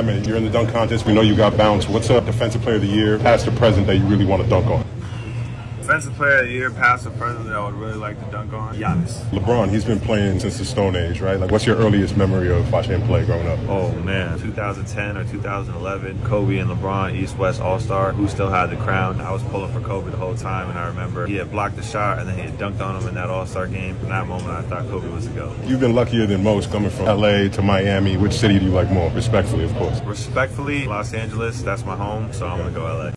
I mean, you're in the dunk contest. We know you got bounced. What's a defensive player of the year, past or present, that you really want to dunk on? Defensive player of the year, past or present, that I would really like to dunk on. Giannis. LeBron, he's been playing since the Stone Age, right? Like, what's your earliest memory of watching him play growing up? Oh man, 2010 or 2011, Kobe and LeBron, East-West All-Star. Who still had the crown? I was pulling for Kobe the whole time, and I remember he had blocked the shot, and then he had dunked on him in that All-Star game. In that moment, I thought Kobe was the go. You've been luckier than most coming from LA to Miami. Which city do you like more? Respectfully, of course. Respectfully, Los Angeles. That's my home, so I'm gonna go LA.